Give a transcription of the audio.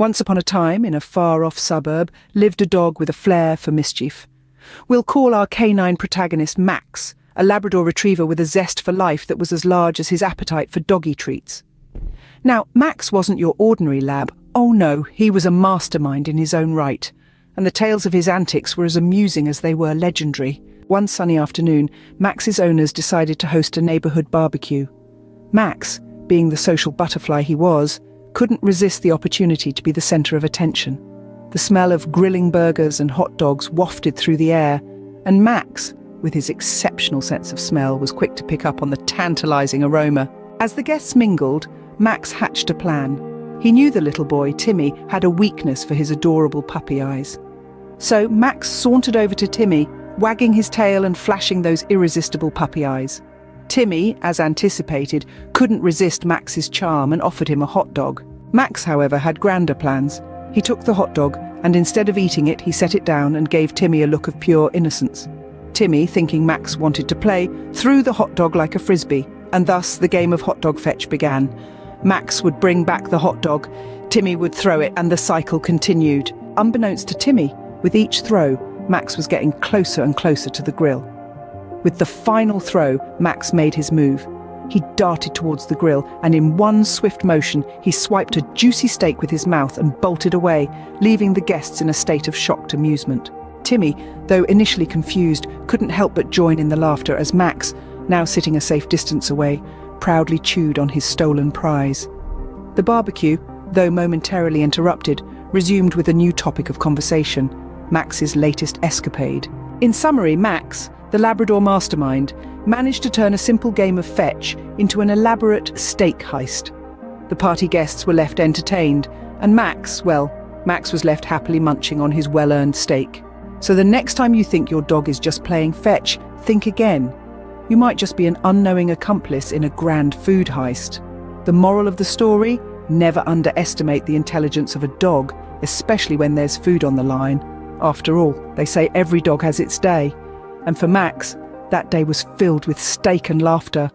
Once upon a time, in a far-off suburb, lived a dog with a flair for mischief. We'll call our canine protagonist Max, a Labrador retriever with a zest for life that was as large as his appetite for doggy treats. Now, Max wasn't your ordinary lab. Oh no, he was a mastermind in his own right. And the tales of his antics were as amusing as they were legendary. One sunny afternoon, Max's owners decided to host a neighbourhood barbecue. Max, being the social butterfly he was, couldn't resist the opportunity to be the centre of attention. The smell of grilling burgers and hot dogs wafted through the air, and Max, with his exceptional sense of smell, was quick to pick up on the tantalising aroma. As the guests mingled, Max hatched a plan. He knew the little boy, Timmy, had a weakness for his adorable puppy eyes. So Max sauntered over to Timmy, wagging his tail and flashing those irresistible puppy eyes. Timmy, as anticipated, couldn't resist Max's charm and offered him a hot dog. Max, however, had grander plans. He took the hot dog, and instead of eating it, he set it down and gave Timmy a look of pure innocence. Timmy, thinking Max wanted to play, threw the hot dog like a frisbee, and thus the game of hot dog fetch began. Max would bring back the hot dog, Timmy would throw it, and the cycle continued. Unbeknownst to Timmy, with each throw, Max was getting closer and closer to the grill. With the final throw, Max made his move. He darted towards the grill, and in one swift motion, he swiped a juicy steak with his mouth and bolted away, leaving the guests in a state of shocked amusement. Timmy, though initially confused, couldn't help but join in the laughter as Max, now sitting a safe distance away, proudly chewed on his stolen prize. The barbecue, though momentarily interrupted, resumed with a new topic of conversation Max's latest escapade. In summary, Max, the Labrador mastermind, managed to turn a simple game of fetch into an elaborate steak heist. The party guests were left entertained, and Max, well, Max was left happily munching on his well-earned steak. So the next time you think your dog is just playing fetch, think again. You might just be an unknowing accomplice in a grand food heist. The moral of the story? Never underestimate the intelligence of a dog, especially when there's food on the line. After all, they say every dog has its day. And for Max, that day was filled with steak and laughter.